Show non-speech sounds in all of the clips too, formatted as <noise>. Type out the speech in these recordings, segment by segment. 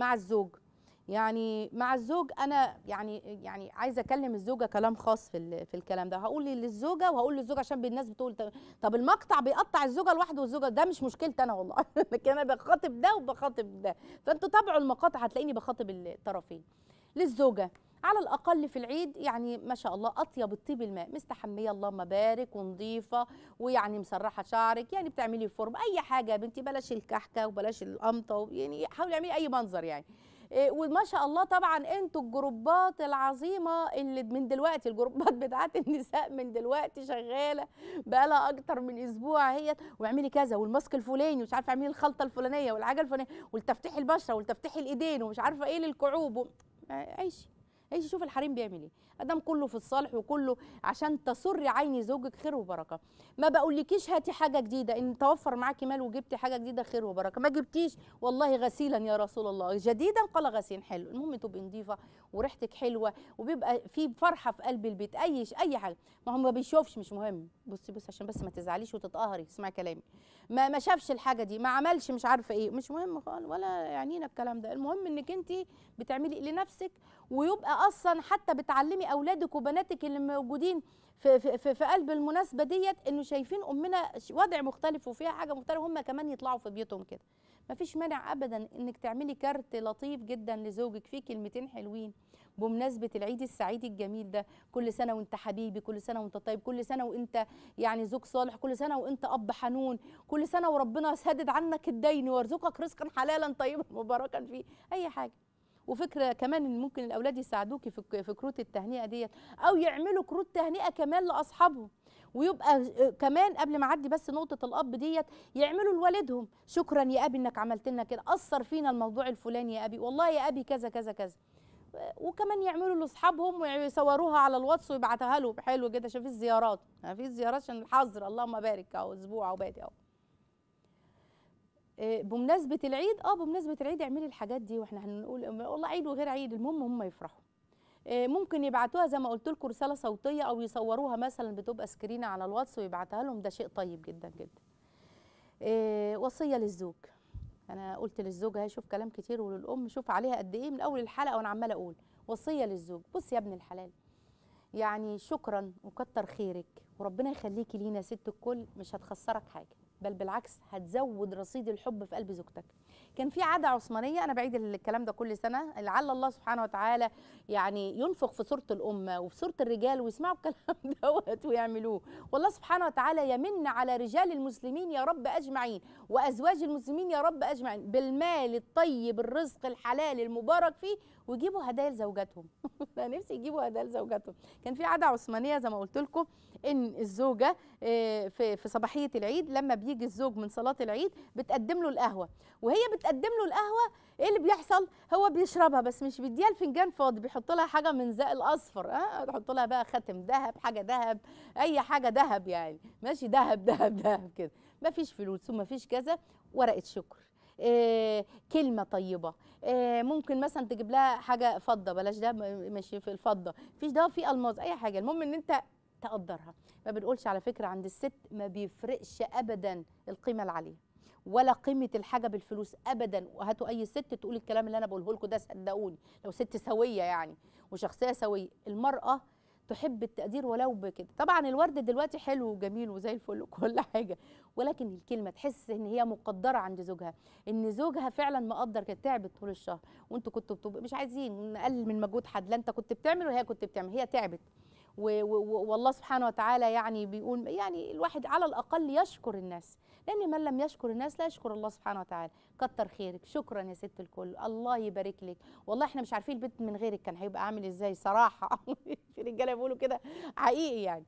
مع الزوج. يعني مع الزوج أنا يعني يعني عايزة أكلم الزوجة كلام خاص في في الكلام ده. هقول للزوجة وهقول للزوج عشان الناس بتقول طب المقطع بيقطع الزوجة لوحده والزوجة ده مش مشكلتي أنا والله. <laughs> لكن أنا بخاطب ده وبخاطب ده. فأنتوا تابعوا المقاطع هتلاقيني بخاطب الطرفين. للزوجة على الأقل في العيد يعني ما شاء الله أطيب الطيب الماء. مستحمية اللهم بارك ونظيفة ويعني مسرحة شعرك يعني بتعملي فورم أي حاجة يا بنتي بلاش الكحكة وبلاش القمطة يعني حاولي اعملي أي منظر يعني. إيه، وما شاء الله طبعا أنتوا الجروبات العظيمة اللي من دلوقتي الجروبات <laughs> بتاعت النساء من دلوقتي شغالة بقالها أكتر من أسبوع هي واعملي كذا والماسك الفلاني ومش عارفة اعملي الخلطة الفلانية والحاجة الفلانية والتفتيح البشرة والتفتيح الإيدين ومش عارفة إيه للكعوب و... عيشي. عيشي شوف الحريم بيعمل إيه. أدام كله في الصالح وكله عشان تسري عين زوجك خير وبركة. ما بقولكيش هاتي حاجة جديدة إن توفر معاكي مال وجبتي حاجة جديدة خير وبركة. ما جبتيش؟ والله غسيلا يا رسول الله. جديدا قال غسيل حلو. المهم تبقي نظيفة وريحتك حلوة وبيبقى في فرحة في قلب البيت. أي أي حاجة. ما هو ما بيشوفش مش مهم. بصي بصي عشان بس ما تزعليش وتتقهري. اسمعي كلامي. ما ما شافش الحاجة دي ما عملش مش عارفة إيه. مش مهم خالص ولا يعنينا الكلام ده. المهم إنك انت بتعملي لنفسك ويبقى أصلا حتى بتعلمي اولادك وبناتك اللي موجودين في في في, قلب المناسبة ديت إنه شايفين أمنا وضع مختلف وفيها حاجة مختلفة هم كمان يطلعوا في بيوتهم كده. مفيش مانع ابدا إنك تعملي كارت لطيف جدا لزوجك فيه كلمتين حلوين بمناسبة العيد السعيد الجميل ده. كل سنة وأنت حبيبي كل سنة وأنت طيب كل سنة وأنت يعني زوج صالح كل سنة وأنت أب حنون كل سنة وربنا سدد عنك الدين ويرزقك رزقا حلالا طيبا مباركا فيه. أي حاجة. وفكرة كمان إن ممكن الأولاد يساعدوكي في في كروت التهنئة ديت أو يعملوا كروت تهنئة كمان لأصحابهم. ويبقى كمان قبل ما أعدي بس نقطة الأب ديت يعملوا لوالدهم. شكرا يا أبي إنك عملت لنا كده. أثر فينا الموضوع الفلاني يا أبي. والله يا أبي كذا كذا كذا. وكمان يعملوا لأصحابهم ويصوروها على الواتس ويبعتها لهم. حلو كده عشان الزيارات. في الزيارات عشان الحظر. اللهم بارك اهو أسبوع أو بادئ اهو إيه، بمناسبة العيد آه بمناسبة العيد اعملي الحاجات دي وإحنا هنقول والله عيد وغير عيد المهم هم يفرحوا. إيه، ممكن يبعتوها زي ما قلت لكم رسالة صوتية أو يصوروها مثلا بتبقى سكرينة على الواتس ويبعتها لهم ده شيء طيب جدا جدا. إيه، وصية للزوج. أنا قلت للزوج أهي شوف كلام كتير وللأم شوف عليها قد إيه من أول الحلقة وأنا عمالة أقول. وصية للزوج. بص يا ابن الحلال. يعني شكرا وكتر خيرك وربنا يخليكي لينا ست الكل مش هتخسرك حاجة. بل بالعكس هتزود رصيد الحب في قلب زوجتك. كان في عادة عثمانية أنا بعيد الكلام ده كل سنة لعل الله سبحانه وتعالى يعني ينفخ في صورة الامه وفي صورة الرجال ويسمعوا الكلام <laughs> دوت ويعملوه. والله سبحانه وتعالى يمن على رجال المسلمين يا رب أجمعين وأزواج المسلمين يا رب أجمعين بالمال الطيب الرزق الحلال المبارك فيه ويجيبوا هدايا لزوجاتهم. <laughs> أنا نفسي يجيبوا هدايا لزوجاتهم. كان في عادة عثمانية زي ما قلت لكم إن الزوجة آه، في صباحية العيد لما بيجي الزوج من صلاة العيد بتقدم له القهوة. وهي بتقدم له القهوة إيه اللي بيحصل؟ هو بيشربها بس مش بيديها الفنجان فاضي بيحط لها حاجة من زق الأصفر آه لها بقى خاتم ذهب حاجة ذهب أي حاجة ذهب يعني. ماشي ذهب ذهب ذهب كده. ما فيش فلوس وما فيش كذا ورقة شكر. إيه كلمة طيبة. إيه ممكن مثلا تجيب لها حاجة فضة بلاش ده ماشي في الفضة. فيش ده في ألماظ أي حاجة. المهم إن أنت تقدرها. ما بنقولش على فكرة عند الست ما بيفرقش ابدا القيمة العالية ولا قيمة الحاجة بالفلوس ابدا. وهاتوا أي ست تقول الكلام اللي أنا بقوله لكم ده صدقوني لو ست سوية يعني وشخصية سوية. المرأة تحب التقدير ولو بكده. طبعا الورد دلوقتي حلو وجميل وزي الفل وكل حاجة ولكن الكلمة تحس إن هي مقدرة عند زوجها إن زوجها فعلا مقدر كانت تعبت طول الشهر. وأنتوا كنتوا بتبقوا مش عايزين نقلل من مجهود حد لا أنت كنت بتعمل وهي كنت بتعمل هي تعبت. والله سبحانه وتعالى يعني بيقول يعني الواحد على الأقل يشكر الناس. لأن من لم يشكر الناس لا يشكر الله سبحانه وتعالى. كتر خيرك شكرا يا ست الكل. الله يبارك لك. والله إحنا مش عارفين البيت من غيرك كان هيبقى عامل إزاي صراحة. <laughs> في رجالة بيقولوا كده حقيقي يعني.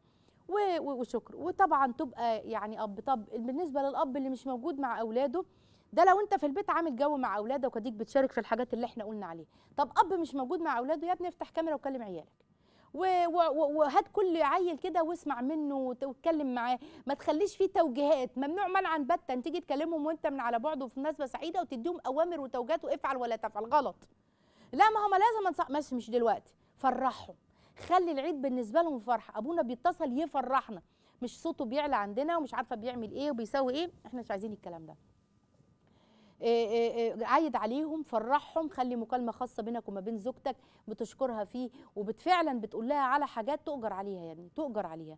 وشكر. وطبعا تبقى يعني اب طب بالنسبة للأب اللي مش موجود مع أولاده ده لو أنت في البيت عامل جو مع أولادك وديك بتشارك في الحاجات اللي إحنا قلنا عليها. طب أب مش موجود مع أولاده يا ابني افتح كاميرا وكلم عيالك. وهات كل عيل كده واسمع منه واتكلم معاه. ما تخليش فيه توجيهات. ممنوع منعا باتا تيجي تكلمهم وانت من على بعد وفي مناسبة سعيدة وتديهم أوامر وتوجيهات وافعل ولا تفعل. غلط. لا ما هم لازم انصح. بس مش دلوقتي. فرحهم. خلي العيد بالنسبة لهم فرحة. أبونا بيتصل يفرحنا. مش صوته بيعلى عندنا ومش عارفة بيعمل إيه وبيسوي إيه. إحنا مش عايزين الكلام ده. عايد عليهم فرحهم خلي مكالمة خاصة بينك وما بين زوجتك بتشكرها فيه وبتفعلا بتقول لها على حاجات تؤجر عليها يعني تؤجر عليها.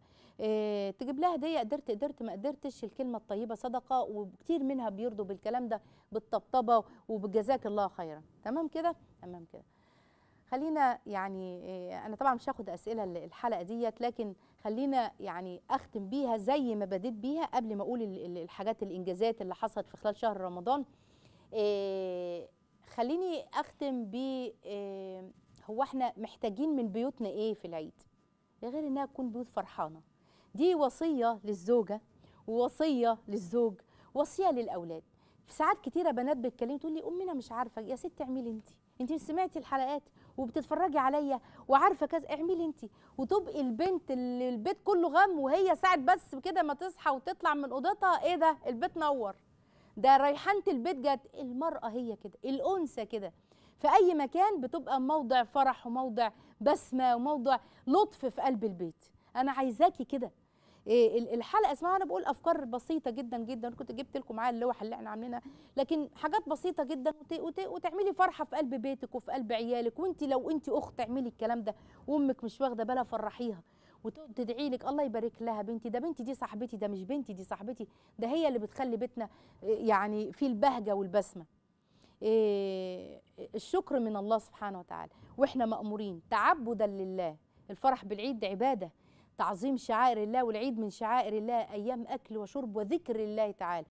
تجيب لها هدية قدرت قدرت ما قدرتش الكلمة الطيبة صدقة وكتير منها بيرضوا بالكلام ده بالطبطبة وبجزاك الله خيرا. تمام كده؟ تمام كده. خلينا يعني أنا طبعا مش هاخد أسئلة الحلقة ديت لكن خلينا يعني أختم بيها زي ما بديت بيها قبل ما أقول ال- ال- الحاجات الإنجازات اللي حصلت في خلال شهر رمضان. خليني أختم ب إيه، هو إحنا محتاجين من بيوتنا إيه في العيد؟ غير إنها تكون بيوت فرحانة. دي وصية للزوجة ووصية للزوج وصية للأولاد. في ساعات كتيرة بنات بتكلمني تقول لي امنا مش عارفة. يا ست اعملي انت. انت مش سمعتي الحلقات وبتتفرجي عليا وعارفة كذا. اعملي انت. وتبقي البنت اللي البيت كله غم وهي ساعة بس كده ما تصحى وتطلع من أوضتها إيه ده؟ البيت نور. ده ريحانة البيت جت المرأة هي كده الأنثى كده. في أي مكان بتبقى موضع فرح وموضع بسمة وموضع لطف في قلب البيت. أنا عايزاكي كده. إيه ال- الحلقة اسمها أنا بقول أفكار بسيطة جدا جدا كنت جبت لكم معايا اللوحه اللي إحنا عاملينها. لكن حاجات بسيطة جدا وت... وت... وتعملي فرحة في قلب بيتك وفي قلب عيالك. وانت لو انت أخت تعملي الكلام ده. وأمك مش واخدة بالها فرحيها. وتدعي لك الله يبارك لها. بنتي ده بنتي دي صاحبتي ده مش بنتي دي صاحبتي. ده هي اللي بتخلي بيتنا إيه، يعني فيه البهجة والبسمة. إيه، الشكر من الله سبحانه وتعالى. وإحنا مأمورين. تعبدا لله. الفرح بالعيد عبادة. تعظيم شعائر الله والعيد من شعائر الله أيام أكل وشرب وذكر الله تعالى.